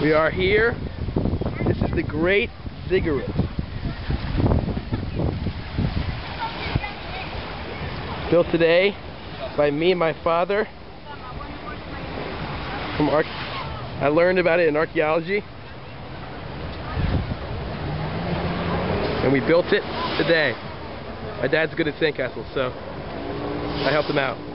We are here. This is the Great Ziggurat. Built today by me and my father. From arch I learned about it in archaeology. And we built it today. My dad's good at sandcastles, so I helped him out.